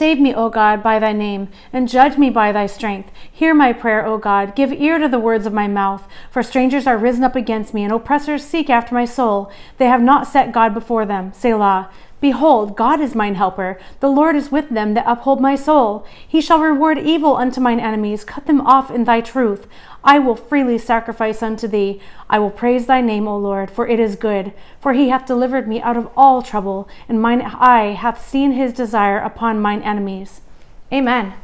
Save me, O God, by thy name, and judge me by thy strength. Hear my prayer, O God. Give ear to the words of my mouth. For strangers are risen up against me, and oppressors seek after my soul. They have not set God before them. Selah. Behold, God is mine helper. The Lord is with them that uphold my soul. He shall reward evil unto mine enemies, cut them off in thy truth. I will freely sacrifice unto thee. I will praise thy name, O Lord, for it is good. For he hath delivered me out of all trouble, and mine eye hath seen his desire upon mine enemies. Amen.